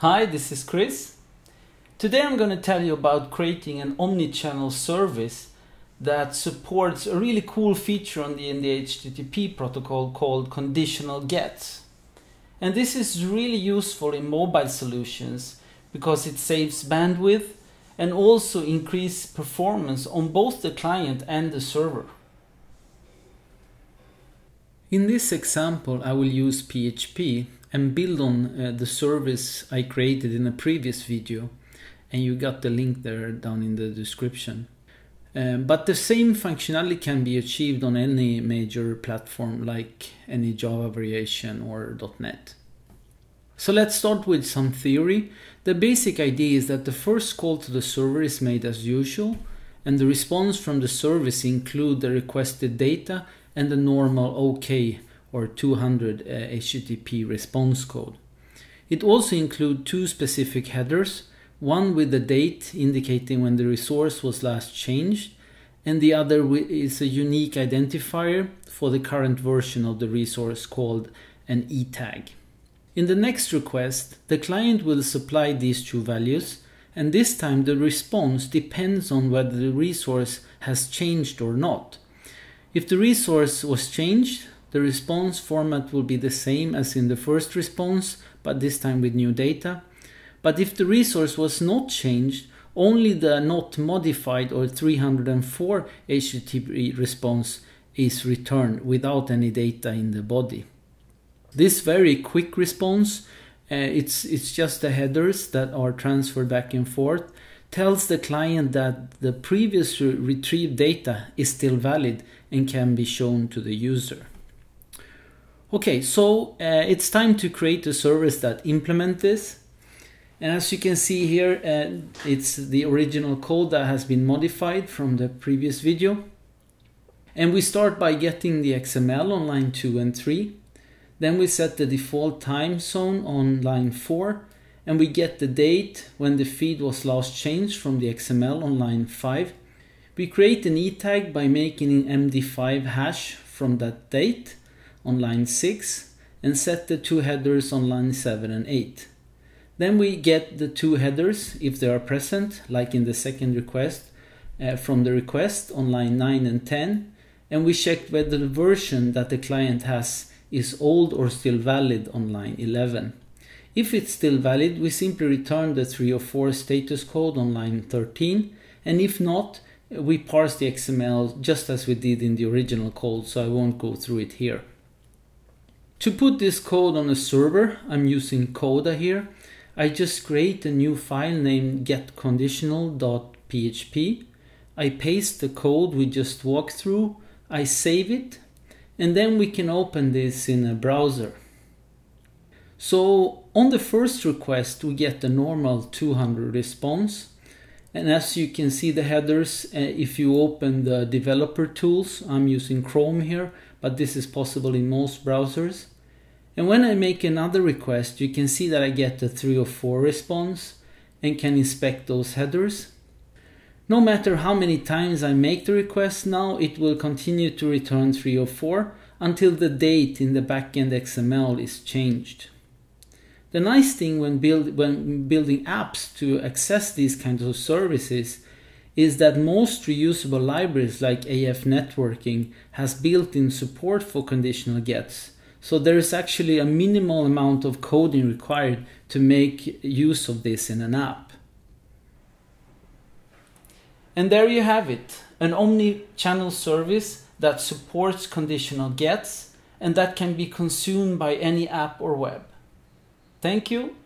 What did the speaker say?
Hi, this is Chris. Today I'm going to tell you about creating an omni-channel service that supports a really cool feature on the, in the HTTP protocol called conditional get. And this is really useful in mobile solutions because it saves bandwidth and also increase performance on both the client and the server. In this example, I will use PHP and build on uh, the service I created in a previous video and you got the link there down in the description. Um, but the same functionality can be achieved on any major platform like any Java variation or .NET. So let's start with some theory. The basic idea is that the first call to the server is made as usual and the response from the service include the requested data and the normal OK or 200 uh, HTTP response code. It also includes two specific headers, one with the date indicating when the resource was last changed, and the other is a unique identifier for the current version of the resource called an e-tag. In the next request, the client will supply these two values, and this time the response depends on whether the resource has changed or not. If the resource was changed, the response format will be the same as in the first response, but this time with new data. But if the resource was not changed, only the not modified or 304 HTTP response is returned without any data in the body. This very quick response, uh, it's, it's just the headers that are transferred back and forth, tells the client that the previous retrieved data is still valid and can be shown to the user. Okay, so uh, it's time to create a service that implement this. And as you can see here, uh, it's the original code that has been modified from the previous video. And we start by getting the XML on line 2 and 3. Then we set the default time zone on line 4 and we get the date when the feed was last changed from the XML on line 5. We create an e-tag by making an MD5 hash from that date on line 6 and set the two headers on line 7 and 8. Then we get the two headers if they are present, like in the second request, uh, from the request on line 9 and 10, and we check whether the version that the client has is old or still valid on line 11. If it's still valid, we simply return the 304 status code on line 13, and if not, we parse the XML just as we did in the original code, so I won't go through it here. To put this code on a server, I'm using Coda here. I just create a new file named getConditional.php. I paste the code we just walked through, I save it, and then we can open this in a browser. So on the first request, we get the normal 200 response. And as you can see the headers, uh, if you open the developer tools, I'm using Chrome here, but this is possible in most browsers. And when I make another request, you can see that I get a 304 response and can inspect those headers. No matter how many times I make the request now, it will continue to return 304 until the date in the backend XML is changed. The nice thing when, build, when building apps to access these kinds of services is that most reusable libraries like AFNetworking has built-in support for conditional gets. So there is actually a minimal amount of coding required to make use of this in an app. And there you have it, an omni-channel service that supports conditional gets and that can be consumed by any app or web. Thank you